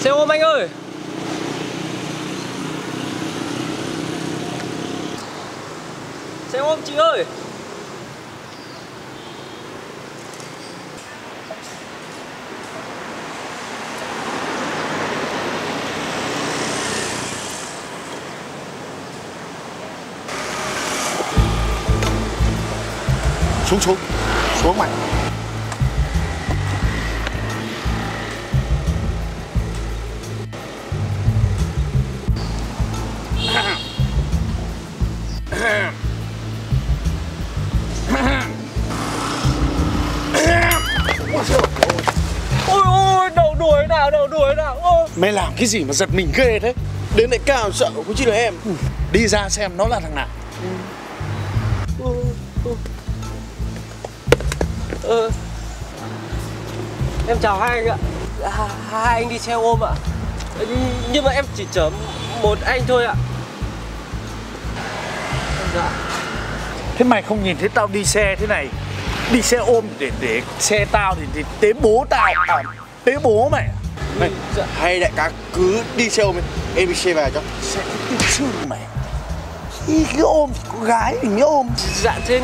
Xe ôm anh ơi. Xe ôm chị ơi. Xuống xuống. Xuống mày. Mày làm cái gì mà giật mình ghê thế? Đến đại ca sợ cũng chỉ là em. Đi ra xem nó là thằng nào. Ờ. Em chào hai anh ạ. À, Hai anh đi xe ôm ạ. Ờ, Nhưng mà em chỉ chở một anh thôi ạ. Dạ. Thế mày không nhìn thấy tao đi xe thế này? Đi xe ôm để để xe tao thì, thì tế bố tao. À, Tế bố mày Này, hay đại ca cứ đi xe ôm đi. Em đi xe về cho. Xe cái sư mày. Ý, cái ôm thì có gái thì mới ôm. Dạ thế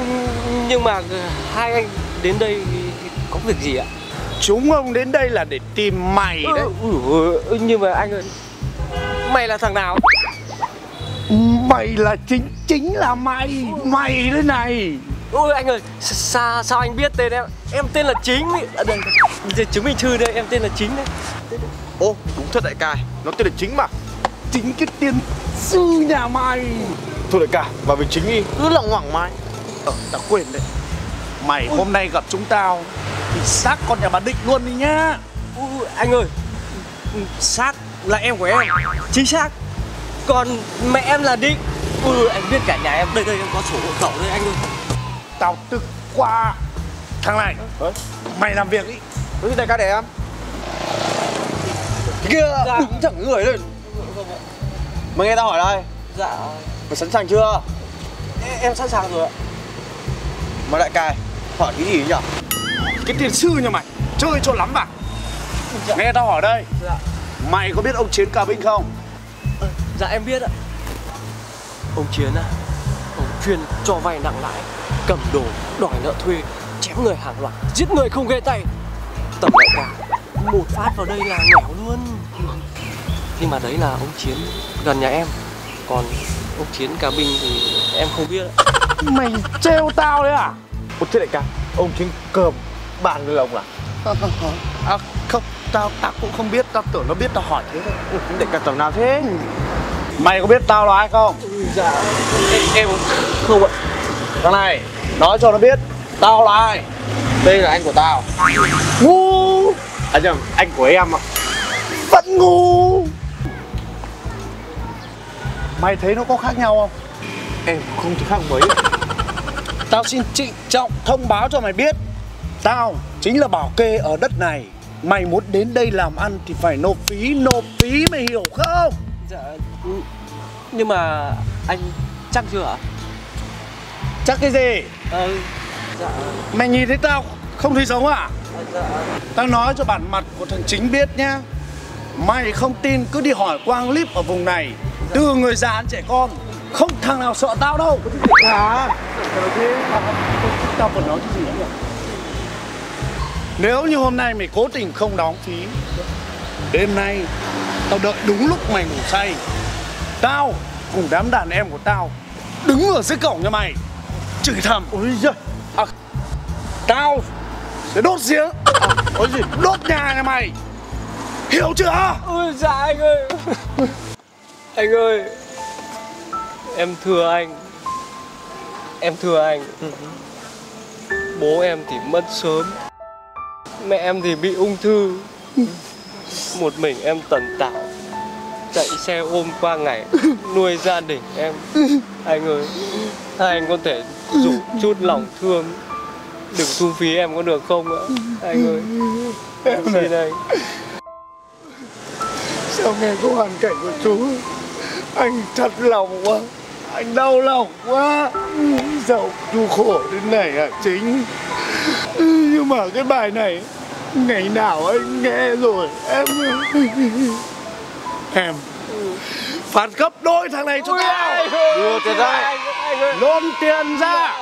nhưng mà hai anh đến đây có việc gì ạ? Chúng ông đến đây là để tìm mày đấy. Ừ, nhưng mà anh ơi Mày là thằng nào? Mày là chính chính là mày. Mày đây này Ôi anh ơi, sao, sao anh biết tên em? Em tên là Chính à, đây, Chứng minh thư đây, em tên là Chính đấy Ô đúng thật đại ca Nó tên là chính mà. Chính cái tiên sư nhà mày. Thôi đại ca vào với chính đi. Cứ lằng ngoẳng mai Ờ, tao quên đấy. Mày hôm nay gặp chúng tao Thì xác con nhà bà Định luôn đi nhá. Ui, Anh ơi, xác là em của em. Chính xác. Còn mẹ em là Định. Ừ, anh biết cả nhà em. Đây đây em có sổ hộ khẩu đây anh ơi Tao tức quá Thằng này. Đấy. Mày làm việc đi. Thì đại ca để em? Cái kia. Dạ. đừng thẳng người lên. Mày nghe tao hỏi đây. Dạ, Mày sẵn sàng chưa? Em, em sẵn sàng rồi ạ. Mà đại ca hỏi cái gì nhỉ? Cái tiền sư nhà mày Chơi cho lắm vào Dạ. Nghe tao hỏi đây. Dạ, Mày có biết ông Chiến Cà Binh không? Dạ em biết ạ. Ông Chiến à Ông chuyên cho vay nặng lãi Cầm đồ, đòi nợ thuê Chém người hàng loạt, giết người không ghê tay. Tầm đại ca Một phát vào đây là nghèo luôn. Nhưng mà đấy là ông Chiến gần nhà em. Còn ông Chiến Cà Binh thì em không biết Mày trêu tao đấy à? Ủa thế đại ca Ông chính cơm bạn người ông à? À không Tao tao cũng không biết Tao tưởng nó biết tao hỏi thế thôi. Ừ, Đại ca tầm nào thế? Mày có biết tao là ai không? Dạ Em, em không ạ. Thằng này Nói cho nó biết Tao là ai? Đây là anh của tao. Ngu. À nhầm anh của em ạ. Vẫn ngu. Mày thấy nó có khác nhau không? Em không thấy khác mấy. Tao xin trịnh trọng thông báo cho mày biết. Tao chính là bảo kê ở đất này. Mày muốn đến đây làm ăn thì phải nộp phí Nộp phí mày hiểu không? Dạ ừ, Nhưng mà anh chắc chưa ạ Chắc cái gì? Ờ Dạ. Mày nhìn thấy tao không thấy giống à? Dạ Tao nói cho bản mặt của thằng chính biết nhá. Mày không tin cứ đi hỏi quang clip ở vùng này. Từ người già đến trẻ con Không thằng nào sợ tao đâu. À thế tao, còn nói cái gì nữa nhỉ? Nếu như hôm nay mày cố tình không đóng phí Đêm nay Tao đợi đúng lúc mày ngủ say. Tao cùng đám đàn em của tao Đứng ở dưới cổng nhà mày Chửi thầm. Ôi giời. À, Tao sẽ đốt giếng. À, Ôi gì? Đốt nhà nhà mày. Hiểu chưa? Ôi dạ anh ơi. Anh ơi. Em thưa anh. Em thưa anh. Bố em thì mất sớm. Mẹ em thì bị ung thư. Một mình em tần tảo Chạy xe ôm qua ngày Nuôi gia đình em. Anh ơi Hai anh có thể dụ chút lòng thương Đừng thu phí em có được không ạ? Anh ơi Em xin anh. Sao nghe có hoàn cảnh của chú? Anh thật lòng quá Anh đau lòng quá. Sao chú khổ đến này hả chính. Nhưng mà cái bài này Ngày nào anh nghe rồi Em Em Phạt gấp đôi thằng này cho tao. Đưa tiền ra Lôn tiền ra.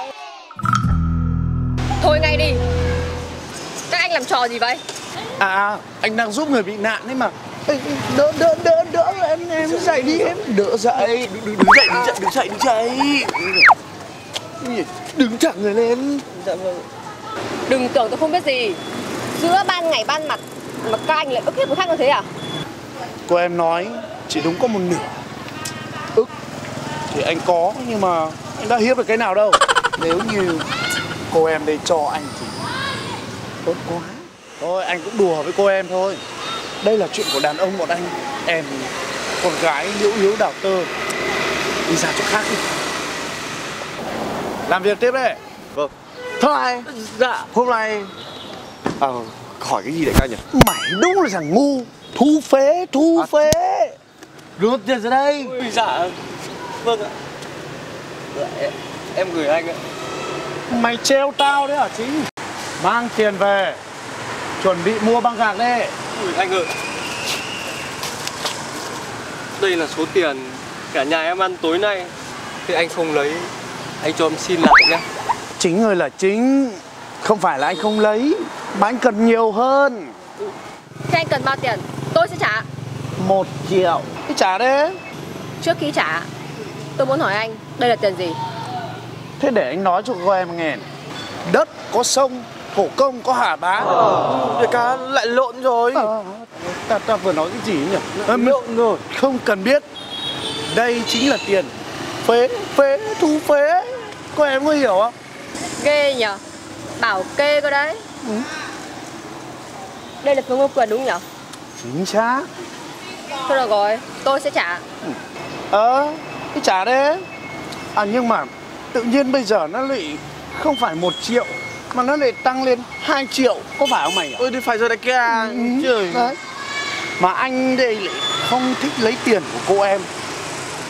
Thôi ngay đi. Các anh làm trò gì vậy? À anh đang giúp người bị nạn ấy mà. Ê, Đỡ đỡ đỡ đỡ em em dậy đi em. Đỡ dậy. Đứng, đứng dậy, đứng dậy, đứng dậy, đứng dậy. Đứng thẳng người lên. Dạ vâng. Đừng tưởng tôi không biết gì. Giữa ban ngày ban mặt Mà các anh lại ức hiếp người khác như thế à Cô em nói chỉ đúng có một nửa ức thì anh có nhưng mà anh đã hiếp được cái nào đâu. Nếu như cô em đây cho anh thì tốt quá. Thôi anh cũng đùa với cô em thôi. Đây là chuyện của đàn ông bọn anh. Em con gái liễu yếu đào tơ đi ra chỗ khác đi. Làm việc tiếp đây Vâng. Thôi Dạ. Hôm nay À hỏi cái gì đại ca nhỉ? Mày đúng là thằng ngu thu phế thu À, phế. Đưa tiền ra đây. Ui, Dạ. Vâng ạ. Dạ, em, em gửi anh ạ. Mày treo tao đấy hả chính Mang tiền về Chuẩn bị mua băng gạc đi Ui anh ơi. Đây là số tiền cả nhà em ăn tối nay. Thì anh không lấy Anh cho em xin lại nhá. Chính ơi là chính. Không phải là anh không lấy. Mà anh cần nhiều hơn. Thế anh cần bao tiền Tôi sẽ trả. Một triệu. Cái trả đấy Trước khi trả Tôi muốn hỏi anh Đây là tiền gì? Thế để anh nói cho cô em nghe. Này. Đất có sông Cổ công có hà bá. Đại ca lại lộn rồi. Ờ, ta, ta vừa nói cái gì nhỉ? À, Lộn rồi. Không cần biết. Đây chính là tiền. Phế, phế, thu phế. Cô em có hiểu không? Ghê nhở Bảo kê cơ đấy. Ừ. Đây là phương ngô quyền đúng nhở Chính xác. Thôi được rồi Tôi sẽ trả. Ờ, cái trả đấy. À nhưng mà tự nhiên bây giờ nó lại không phải một triệu Mà nó lại tăng lên 2 triệu. Có phải không mày nhỉ? Ôi thì phải rồi đại ca Trời Đấy. Mà anh đây lại không thích lấy tiền của cô em.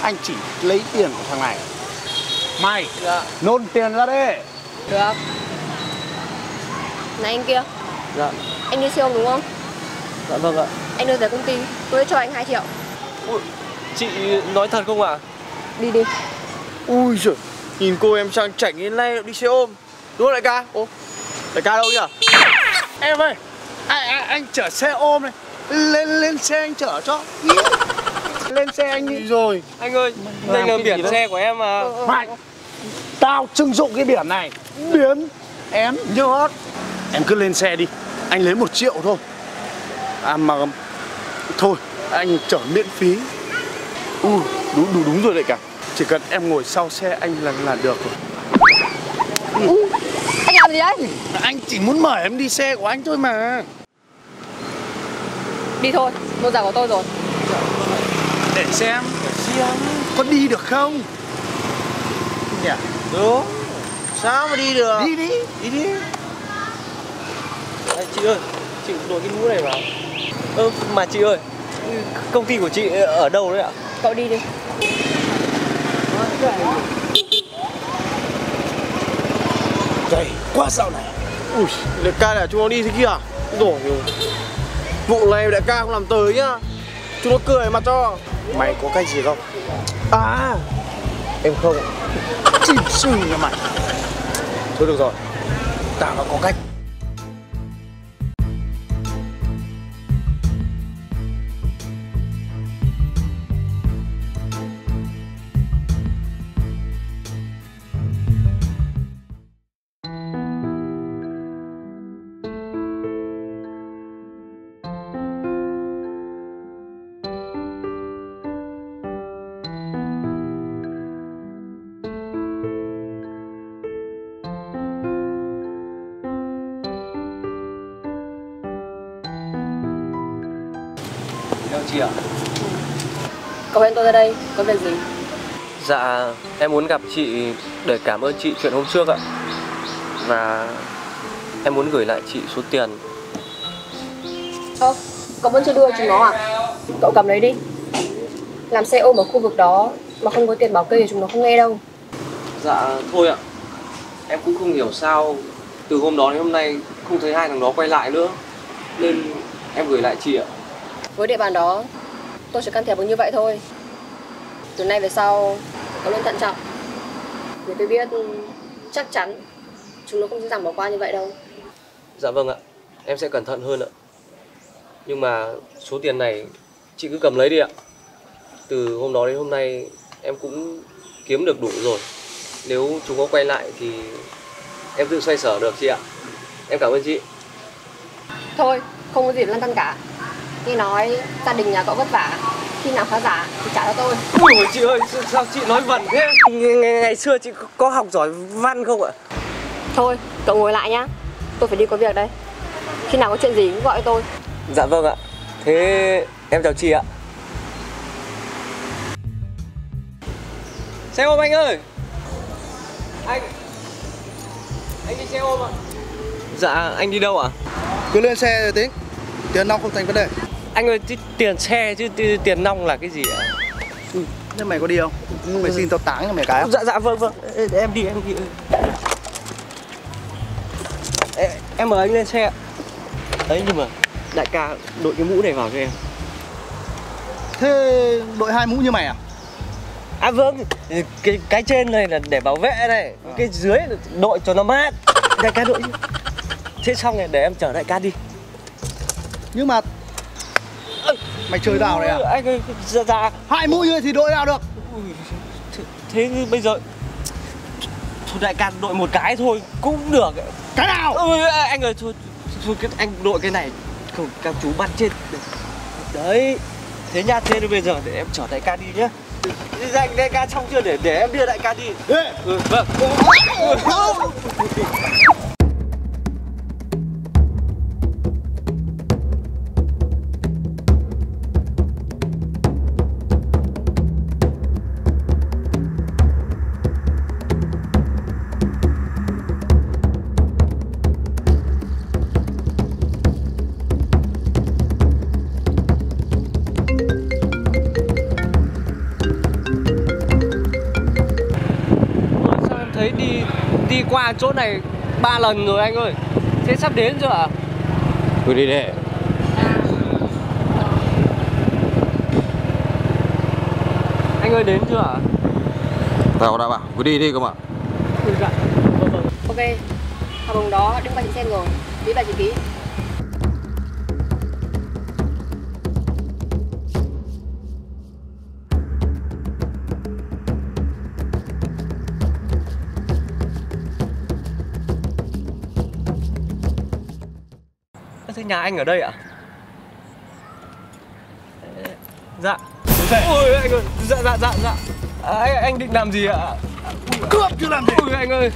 Anh chỉ lấy tiền của thằng này. Mày Dạ. nôn tiền ra đây Được. Này anh kia. Dạ. Anh đi siêu đúng không? Dạ vâng ạ Anh đưa về công ty Tôi sẽ cho anh 2 triệu. Ui, Chị nói thật không ạ? Đi đi. Ui giời Nhìn cô em sang chảnh như này đi xe ôm. Đúng không đại ca? Ô Đại ca đâu nhỉ? Em ơi anh, anh, anh chở xe ôm này. Lên lên xe anh chở cho. Lên xe anh đi. Rồi. Anh ơi Đây là biển đấy? xe của em mà. Mày Tao trưng dụng cái biển này. Biến Em nhớ Em cứ lên xe đi. Anh lấy một triệu thôi. À mà Thôi anh chở miễn phí. Ừ đúng đúng đúng rồi đại ca Chỉ cần em ngồi sau xe anh là là được rồi. Anh làm gì đấy? Anh chỉ muốn mời em đi xe của anh thôi mà. Đi thôi Một giờ của tôi rồi. Để xem. Có đi được không? Nhỉ? Đúng Sao mà đi được? Đi đi. Đi đi. Ê, Chị ơi Chị đội cái mũ này vào Ơ mà chị ơi Công ty của chị ở đâu đấy ạ? Cậu đi đi. Gầy quá dạo này. Ui đại ca để chúng nó đi thế kia à? Rồi Vụ này đại ca không làm tới nhá. Chúng nó cười mặt cho. Mày có cách gì không? À. Em không Chim sư nhà mày Thôi được rồi. Tao đã có cách chị ạ. Cậu hẹn tôi ra đây Có việc gì? Dạ em muốn gặp chị để cảm ơn chị chuyện hôm trước ạ. Và em muốn gửi lại chị số tiền. Ơ Cậu vẫn chưa đưa chúng nó à? Cậu cầm lấy đi. Làm xe ôm ở khu vực đó Mà không có tiền bảo kê thì chúng nó không nghe đâu. Dạ thôi ạ. Em cũng không hiểu sao Từ hôm đó đến hôm nay Không thấy hai thằng đó quay lại nữa. Nên em gửi lại chị ạ Với địa bàn đó, tôi chỉ can thiệp được như vậy thôi. Từ nay về sau, có luôn thận trọng. Vì tôi biết chắc chắn chúng nó không dễ dàng bỏ qua như vậy đâu. Dạ vâng ạ Em sẽ cẩn thận hơn ạ Nhưng mà số tiền này chị cứ cầm lấy đi ạ Từ hôm đó đến hôm nay em cũng kiếm được đủ rồi Nếu chúng có quay lại thì em tự xoay sở được chị ạ Em cảm ơn chị Thôi, không có gì để lăn tăn cả. Nghe nói gia đình nhà cậu vất vả, khi nào khá giả thì trả cho tôi. Dồi, chị ơi, sao- chị nói vần thế? Ngày, ngày, ngày xưa chị có, học giỏi văn không ạ? Thôi, cậu ngồi lại nhá. Tôi phải đi có việc đây. Khi nào có chuyện gì cũng gọi tôi. Dạ vâng ạ. Thế em chào chị ạ. Xe ôm anh ơi. Anh Anh đi xe ôm ạ. Dạ, anh đi đâu ạ? Cứ lên xe rồi tính Tiền nong không thành vấn đề Anh ơi, tiền xe chứ tiền nong là cái gì ạ? Nhưng mày có đi không? Không phải xin tao táng cho mày cái không? Dạ dạ vâng vâng, Ê, em đi em đi. Ê, em mời anh lên xe. ạ. Đấy nhưng mà đại ca đội cái mũ này vào cho em. Thế đội hai mũ như mày à? À vâng, cái cái trên này là để bảo vệ này, cái dưới là đội cho nó mát. Đại ca đội. Thế xong rồi để em chở đại ca đi. Nhưng mà Mày chơi đào này à? Ừ, Anh ơi, dạ dạ. Hai mũ như vậy thì đội nào được? Thế, thế bây giờ thôi đại ca đội một cái thôi cũng được. Cái nào? Ôi, anh ơi thôi, thôi cái anh đội cái này không các chú bắt chết đấy thế nha thế bây giờ để em chở đại ca đi nhá dành đại ca xong chưa để để em đưa đại ca đi Ê, ừ, vâng qua chỗ này ba lần rồi anh ơi. Thế sắp đến chưa ạ Cứ đi để anh ơi đến chưa ạ Tao đã bảo cứ đi đi cơ mà. Ừ, dạ. Vâng vâng. Ok, hợp đồng đó đừng qua chị xem rồi. Ký và chị ký. Thế nhà anh ở đây ạ? Dạ. Ôi anh ơi. Dạ dạ dạ dạ. À, anh, anh định làm gì ạ? Cướp chứ làm gì? ôi anh ơi.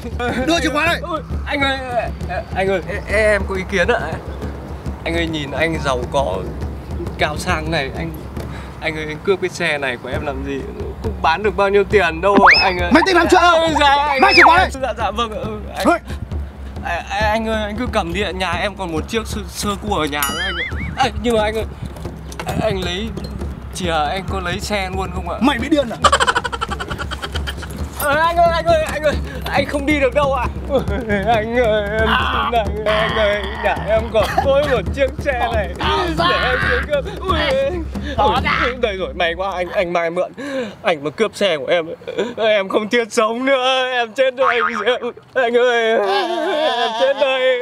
Đưa chìa khóa đây. Ôi, anh ơi anh ơi. Em có ý kiến ạ. Anh ơi nhìn anh giàu có cao sang này anh anh ơi anh cướp cái xe này của em làm gì? Cũng bán được bao nhiêu tiền đâu ạ, anh ơi? Mày tính làm chuyện dạ, anh Mang chìa khóa đây. dạ dạ vâng ừ, anh, À, anh ơi anh cứ cầm đi nhà em còn một chiếc sơ, sơ cua ở nhà nữa anh ạ à, nhưng mà anh ơi anh lấy chìa anh có lấy xe luôn không ạ mày bị điên à? À, anh ơi anh ơi anh ơi anh không đi được đâu ạ. Ôi, anh ơi em xin anh anh ơi nhà em còn mỗi một chiếc xe này. để em xuống cướp. Ui ui, đây rồi may quá anh anh mai mượn. Anh mà cướp xe của em em không thiết sống nữa. Em chết rồi anh anh ơi em chết đây.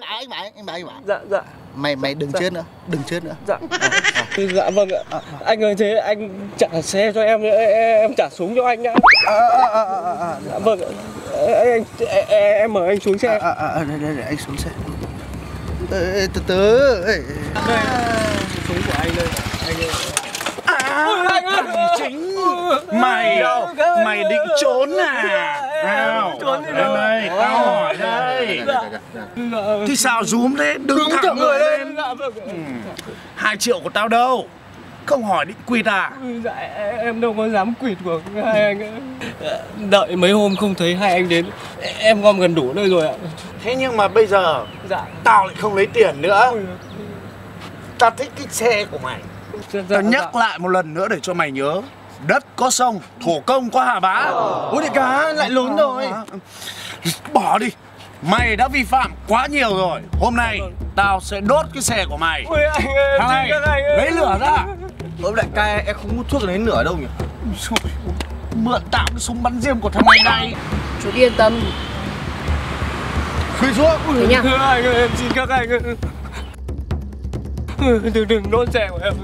Anh bảo, anh bảo, anh bảo. dạ dạ. Mày mày đừng chết nữa, đừng chết nữa. dạ dạ vâng ạ. Anh ơi thế anh trả xe cho em em trả súng cho anh nhá À, à, à, à, à, dạ vâng ạ. Anh, anh em, em mời anh xuống xe. À, à, à, đây, đây, đây, anh xuống xe. Ê, từ từ. Đây. Súng của anh đây. Anh ơi. À, anh ơi. chính. Mày mày định trốn à? Nào Trốn đi đây đâu? đây tao hỏi đây thì sao rúm thế đứng thẳng người lên. Dạ vâng hai triệu của tao đâu? Không hỏi định quỵt à? Dạ em đâu có dám quỵt của hai anh ấy. đợi mấy hôm không thấy hai anh đến em gom gần đủ nơi rồi ạ. Thế nhưng mà bây giờ dạ. tao lại không lấy tiền nữa. Tao thích cái xe của mày. Dạ, tao nhắc lại một lần nữa để cho mày nhớ. Đất có sông thổ công có hà bá. Ôi đại ca lại lún rồi. Bỏ đi Mày đã vi phạm quá nhiều rồi. Hôm nay tao sẽ đốt cái xe của mày. Ôi anh ơi, Thằng này anh ơi. lấy lửa ra. Ơ đại ca em không hút thuốc đến nửa đâu nhỉ? Xui, Mượn tạm cái súng bắn diêm của thằng mày này Chú yên tâm. Khuy xuống Thế Thưa anh ơi, em xin các anh ơi. Đừng đừng đốt xe của em.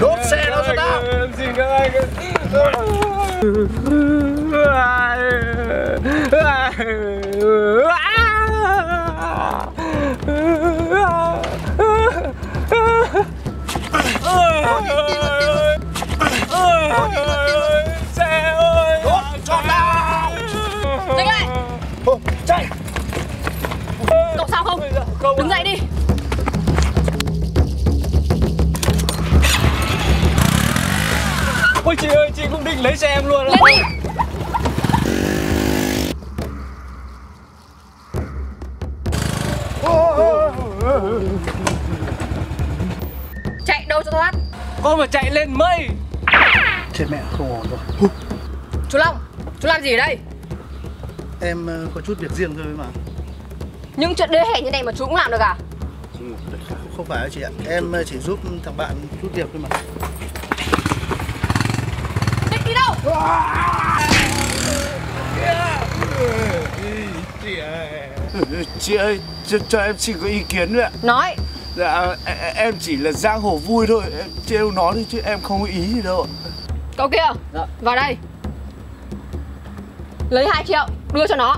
Đốt xe đó cho tao. Em xin các anh ơi. Xe ơi. Đốt cho tao Dừng lại Ô, Chạy Cậu sao Không? Đứng dậy đi. Ôi chị ơi, chị cũng định lấy xe em luôn Lên đi Chạy đâu cho thoát Con mà chạy lên mây. Chết mẹ không ổn rồi. Chú Long Chú làm gì ở đây? Em ờ, có chút việc riêng thôi mà. Những chuyện đê hèn như này mà chú cũng làm được à? Không phải đâu chị ạ. Em ờ, chỉ giúp thằng bạn chút việc thôi mà. Định đi đâu? Chị ơi cho, cho em xin có ý kiến nữa ạ. Nói Dạ e- e- em chỉ là giang hồ vui thôi. Em trêu nó thôi chứ em không có ý gì đâu ạ. Cậu kia Vào đây. Lấy 2 triệu Đưa cho nó.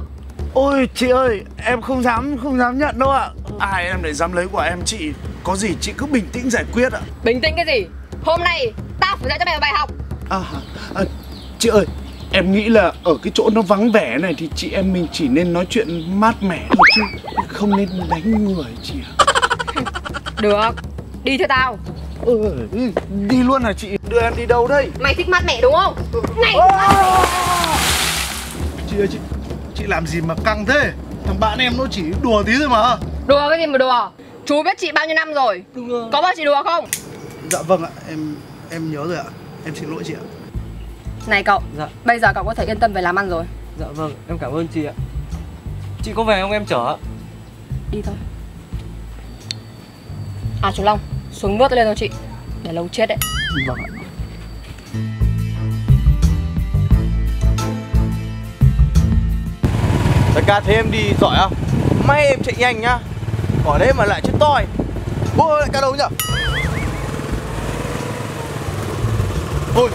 Ôi chị ơi em không dám không dám nhận đâu ạ. Ai em lại dám lấy của em chị? Có gì chị cứ bình tĩnh giải quyết ạ. Bình tĩnh cái gì? Hôm nay Tao phải dạy cho mày một bài học. À, à, Chị ơi Em nghĩ là ở cái chỗ nó vắng vẻ này Thì chị em mình chỉ nên nói chuyện mát mẻ thôi chứ Không nên đánh người chị ạ Được. Đi theo tao. Ừ, Đi luôn hả chị? Đưa em đi đâu đây? Mày thích mát mẻ đúng không? Này Chị ơi chị Chị làm gì mà căng thế? Thằng bạn em nó chỉ đùa tí thôi mà. Đùa cái gì mà đùa? Chú biết chị bao nhiêu năm rồi? Có bao chị đùa không? Dạ vâng ạ Em em nhớ rồi ạ. Em xin lỗi chị ạ. Này cậu Dạ. Bây giờ cậu có thể yên tâm về làm ăn rồi. Dạ vâng, em cảm ơn chị ạ. Chị có về không em chở Đi thôi À chú Long Xuống bước lên thôi chị. Để lâu chết đấy. Vâng ạ. Đại ca thấy em đi giỏi không? May em chạy nhanh nhá. Ở đấy mà lại chết toi. Ôi đại ca đâu nhỉ Thôi